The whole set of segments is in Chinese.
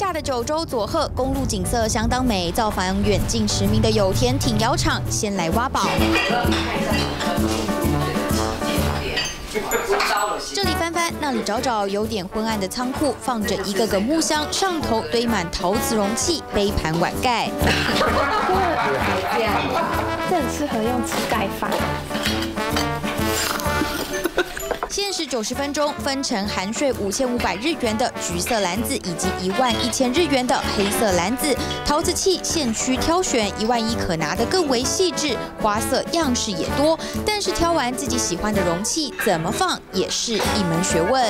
下的九州佐贺公路景色相当美，造访远近驰名的有田挺窑厂，先来挖宝。这里翻翻，那里找找，有点昏暗的仓库，放着一个个木箱，上头堆满陶瓷容器、杯盘碗盖。这很适合用纸盖饭。限时九十分钟，分成含税五千五百日元的橘色篮子，以及一万一千日元的黑色篮子。陶瓷器现区挑选，一万一可拿的更为细致，花色样式也多。但是挑完自己喜欢的容器，怎么放也是一门学问。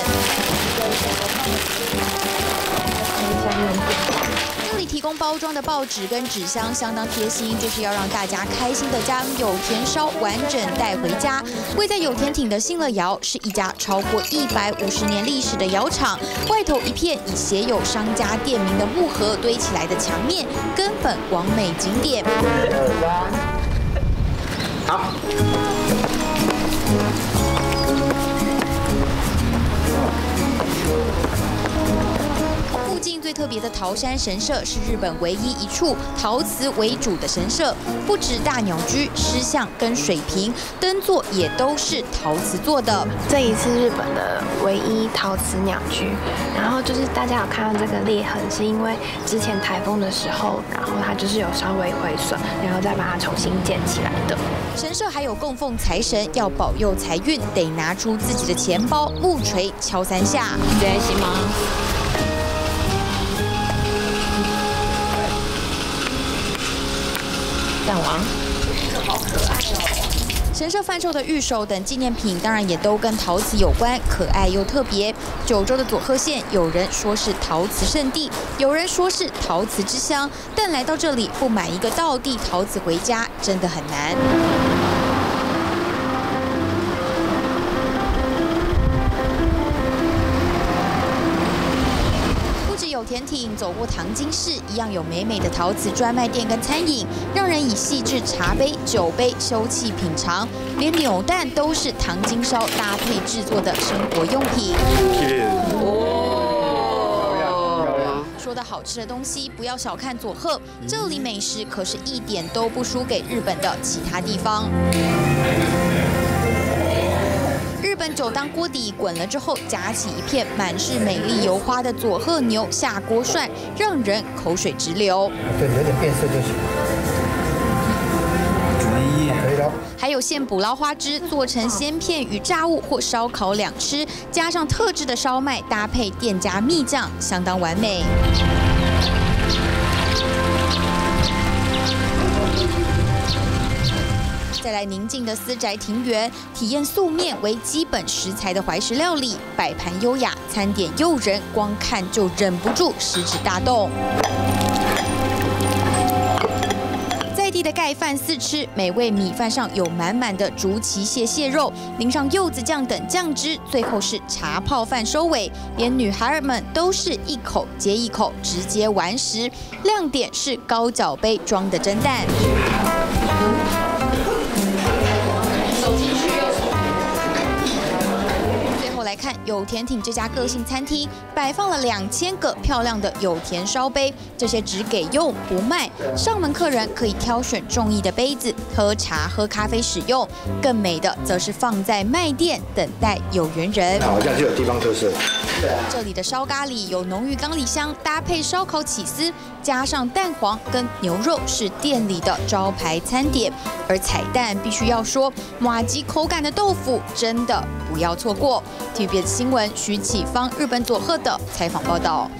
提供包装的报纸跟纸箱相当贴心，就是要让大家开心的将有田烧完整带回家。位在有田町的信乐窑是一家超过一百五十年历史的窑厂，外头一片以写有商家店名的木盒堆起来的墙面，根本完美景点。好。的桃山神社是日本唯一一处陶瓷为主的神社，不止大鸟居、狮像跟水瓶灯座也都是陶瓷做的。这一次日本的唯一陶瓷鸟居，然后就是大家有看到这个裂痕，是因为之前台风的时候，然后它就是有稍微毁损，然后再把它重新建起来的。神社还有供奉财神，要保佑财运，得拿出自己的钱包，木锤敲三下。还行吗？蛋王，这个好可爱哦！神社贩售的玉手等纪念品，当然也都跟陶瓷有关，可爱又特别。九州的佐贺县，有人说是陶瓷圣地，有人说是陶瓷之乡，但来到这里不买一个道地陶瓷回家，真的很难。田町走过唐津市，一样有美美的陶瓷专卖店跟餐饮，让人以细致茶杯、酒杯休憩品尝。连扭蛋都是唐金烧搭配制作的生活用品。哦，说的好吃的东西，不要小看佐贺，这里美食可是一点都不输给日本的其他地方。本酒当锅底滚了之后，夹起一片满是美丽油花的佐贺牛下锅涮，让人口水直流。对，有点变色就行。可以了。还有现捕捞花枝，做成鲜片与炸物或烧烤两吃，加上特制的烧麦，搭配店家蜜酱，相当完美。在宁静的私宅庭园，体验素面为基本食材的怀石料理，摆盘优雅，餐点诱人，光看就忍不住食指大动。在地的盖饭四吃，美味米饭上有满满的竹崎蟹蟹肉，淋上柚子酱等酱汁，最后是茶泡饭收尾。连女孩儿们都是一口接一口，直接完食。亮点是高脚杯装的蒸蛋。有田町这家个性餐厅，摆放了两千个漂亮的有田烧杯，这些只给用不卖，上门客人可以挑选中意的杯子。喝茶喝咖啡使用。更美的则是放在卖店等待有缘人。好像就有地方特色。这里的烧咖喱有浓郁咖喱香，搭配烧烤起司，加上蛋黄跟牛肉是店里的招牌餐点。而彩蛋必须要说，马吉口感的豆腐真的不要错过。TVB 新闻徐启芳日本佐贺的采访报道。